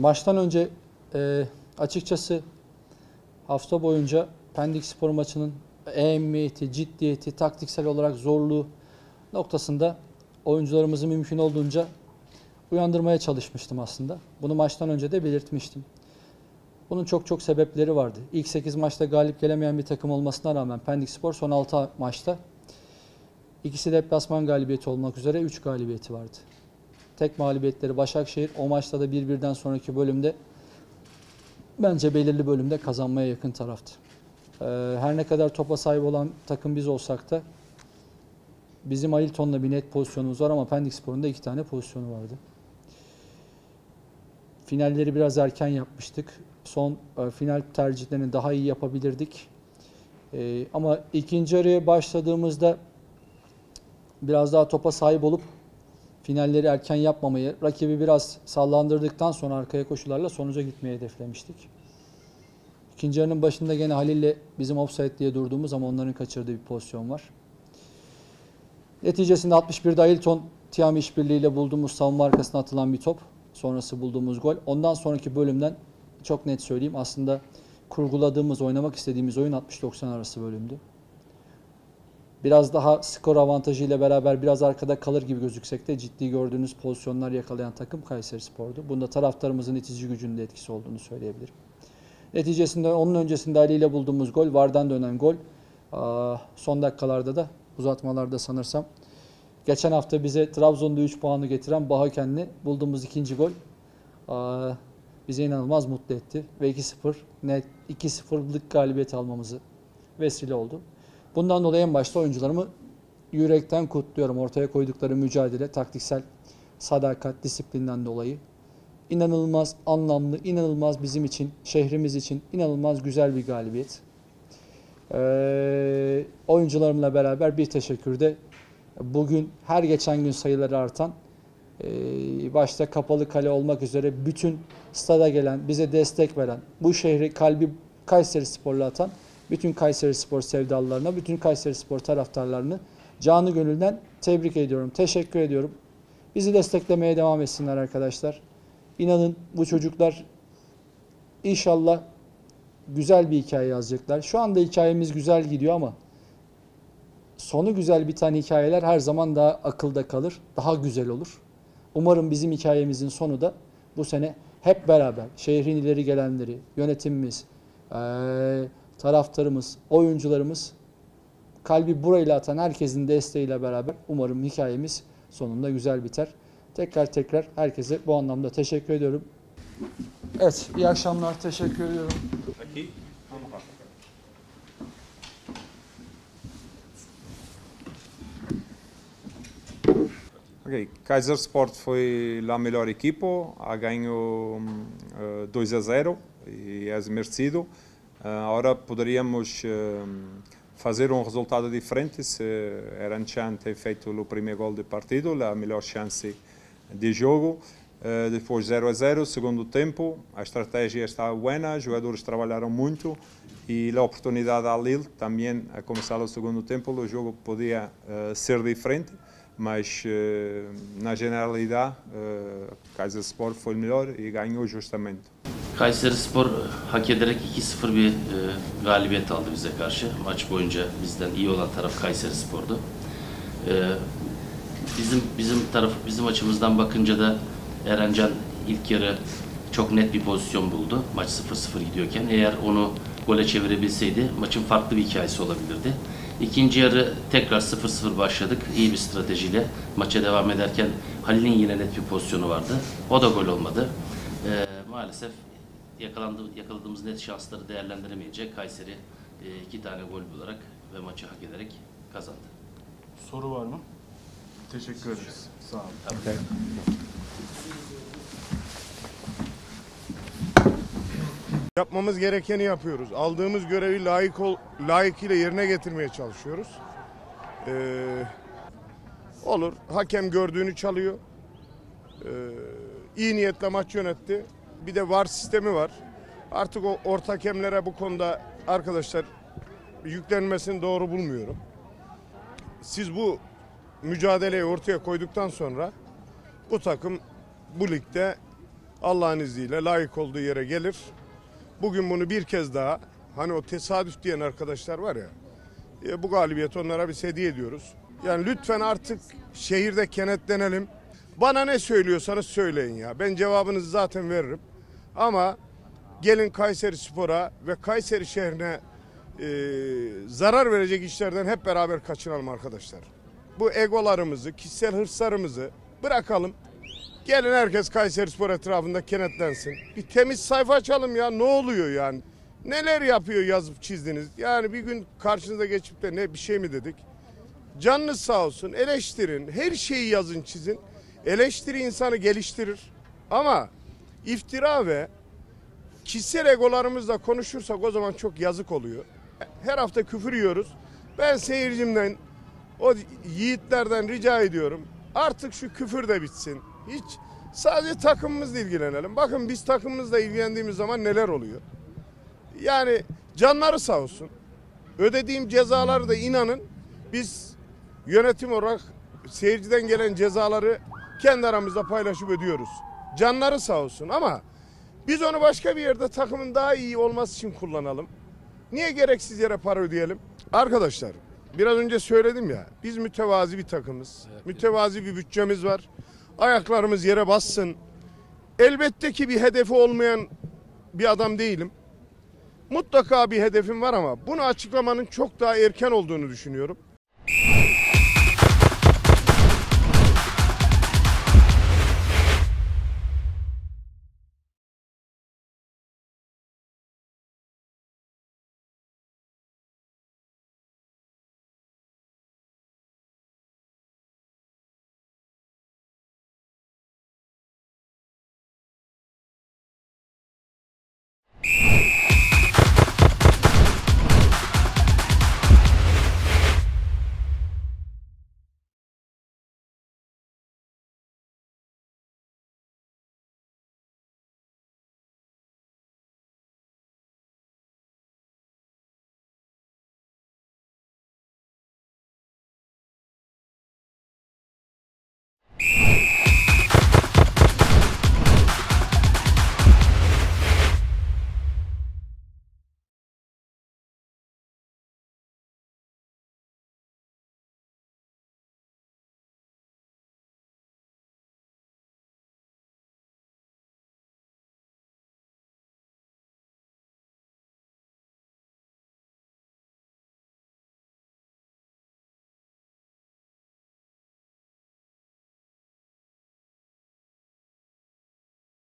Maçtan önce e, açıkçası hafta boyunca Pendik Spor maçının ehemmiyeti, ciddiyeti, taktiksel olarak zorluğu noktasında oyuncularımızı mümkün olduğunca uyandırmaya çalışmıştım aslında. Bunu maçtan önce de belirtmiştim. Bunun çok çok sebepleri vardı. İlk 8 maçta galip gelemeyen bir takım olmasına rağmen Pendik Spor son 6 maçta ikisi deplasman galibiyeti olmak üzere 3 galibiyeti vardı. Tek mağlubiyetleri Başakşehir. O maçta da bir-birden sonraki bölümde bence belirli bölümde kazanmaya yakın taraftı. Ee, her ne kadar topa sahip olan takım biz olsak da bizim Ailton'la bir net pozisyonumuz var ama Pendik Spor'un da iki tane pozisyonu vardı. Finalleri biraz erken yapmıştık. Son e, final tercihlerini daha iyi yapabilirdik. E, ama ikinci araya başladığımızda biraz daha topa sahip olup finalleri erken yapmamayı, rakibi biraz sallandırdıktan sonra arkaya koşularla sonuca gitmeyi hedeflemiştik. İkinci yarının başında gene Halil'le bizim offside diye durduğumuz ama onların kaçırdığı bir pozisyon var. Neticesinde 61'de Ailton Tiam işbirliğiyle bulduğumuz savunma arkasına atılan bir top. Sonrası bulduğumuz gol. Ondan sonraki bölümden çok net söyleyeyim aslında kurguladığımız, oynamak istediğimiz oyun 60-90 arası bölümdü. Biraz daha skor avantajıyla beraber biraz arkada kalır gibi gözüksek de ciddi gördüğünüz pozisyonlar yakalayan takım Kayseri Spor'du. Bunda taraftarımızın itici gücünün de etkisi olduğunu söyleyebilirim. Neticesinde onun öncesinde Ali ile bulduğumuz gol, Vardan dönen gol. Son dakikalarda da uzatmalarda sanırsam. Geçen hafta bize Trabzon'da 3 puanı getiren Bahaken'le bulduğumuz ikinci gol bize inanılmaz mutlu etti. Ve 2-0 net 2-0'lık galibiyet almamızı vesile oldu. Bundan dolayı en başta oyuncularımı yürekten kutluyorum. Ortaya koydukları mücadele, taktiksel sadakat, disiplinden dolayı. İnanılmaz anlamlı, inanılmaz bizim için, şehrimiz için inanılmaz güzel bir galibiyet. Ee, oyuncularımla beraber bir teşekkür de bugün her geçen gün sayıları artan e, başta kapalı kale olmak üzere bütün stada gelen, bize destek veren, bu şehri kalbi Kayseri Spor'la atan bütün Kayseri Spor sevdalılarına, bütün Kayseri Spor taraftarlarını canı gönülden tebrik ediyorum, teşekkür ediyorum. Bizi desteklemeye devam etsinler arkadaşlar. İnanın bu çocuklar inşallah güzel bir hikaye yazacaklar. Şu anda hikayemiz güzel gidiyor ama sonu güzel biten hikayeler her zaman daha akılda kalır, daha güzel olur. Umarım bizim hikayemizin sonu da bu sene hep beraber şehrin ileri gelenleri, yönetimimiz, ee, taraftarımız, oyuncularımız, kalbi burayla atan herkesin desteğiyle beraber umarım hikayemiz sonunda güzel biter. Tekrar tekrar herkese bu anlamda teşekkür ediyorum. Evet, iyi akşamlar. Teşekkür ediyorum. Aqui? Ok, Kaiser Sport foi a melhor equipa, ha ganho uh, 2 a 0 e é merecido. Agora poderíamos uh, fazer um resultado diferente se Eranchan tem feito o primeiro gol de partido, a melhor chance de jogo. Uh, depois 0 a 0, segundo tempo, a estratégia está boa, os jogadores trabalharam muito e a oportunidade a Lille também a começar o segundo tempo, o jogo podia uh, ser diferente, mas uh, na generalidade uh, Kaiser Sport foi melhor e ganhou justamente. Kayseri Spor hak ederek 2-0 bir e, galibiyet aldı bize karşı. Maç boyunca bizden iyi olan taraf Kayseri Spor'du. E, bizim bizim taraf bizim açımızdan bakınca da Erencan ilk yarı çok net bir pozisyon buldu. Maç 0-0 gidiyorken. Eğer onu gole çevirebilseydi maçın farklı bir hikayesi olabilirdi. İkinci yarı tekrar 0-0 başladık. İyi bir stratejiyle maça devam ederken Halil'in yine net bir pozisyonu vardı. O da gol olmadı. Ee, maalesef yakalandı, yakaladığımız net şansları değerlendiremeyecek Kayseri e, iki tane gol bularak ve maçı hak ederek kazandı. Soru var mı? Teşekkür ederiz. Sağ olun. Tabii. Yapmamız gerekeni yapıyoruz. Aldığımız görevi layık ol, layıkıyla yerine getirmeye çalışıyoruz. Ee, olur. Hakem gördüğünü çalıyor. Ee, iyi niyetle maç yönetti. Bir de VAR sistemi var. Artık o orta hakemlere bu konuda arkadaşlar yüklenmesini doğru bulmuyorum. Siz bu mücadeleyi ortaya koyduktan sonra bu takım bu ligde Allah'ın izniyle layık olduğu yere gelir. Bugün bunu bir kez daha hani o tesadüf diyen arkadaşlar var ya e, bu galibiyeti onlara biz hediye ediyoruz. Yani lütfen artık şehirde kenetlenelim. Bana ne söylüyorsanız söyleyin ya. Ben cevabınızı zaten veririm. Ama gelin Kayseri Spor'a ve Kayseri şehrine e, zarar verecek işlerden hep beraber kaçınalım arkadaşlar. Bu egolarımızı, kişisel hırslarımızı bırakalım. Gelin herkes Kayseri Spor etrafında kenetlensin. Bir temiz sayfa açalım ya ne oluyor yani? Neler yapıyor yazıp çizdiniz? Yani bir gün karşınıza geçip de ne bir şey mi dedik? Canınız sağ olsun eleştirin. Her şeyi yazın çizin. Eleştiri insanı geliştirir. Ama iftira ve kişisel egolarımızla konuşursak o zaman çok yazık oluyor. Her hafta küfür yiyoruz. Ben seyircimden, o yiğitlerden rica ediyorum. Artık şu küfür de bitsin. Hiç sadece takımımızla ilgilenelim. Bakın biz takımımızla ilgilendiğimiz zaman neler oluyor. Yani canları sağ olsun. Ödediğim cezaları da inanın biz yönetim olarak seyirciden gelen cezaları kendi aramızda paylaşıp ödüyoruz. Canları sağ olsun ama biz onu başka bir yerde takımın daha iyi olması için kullanalım. Niye gereksiz yere para ödeyelim? Arkadaşlar biraz önce söyledim ya biz mütevazi bir takımız. Mütevazi bir bütçemiz var. Ayaklarımız yere bassın. Elbette ki bir hedefi olmayan bir adam değilim. Mutlaka bir hedefim var ama bunu açıklamanın çok daha erken olduğunu düşünüyorum.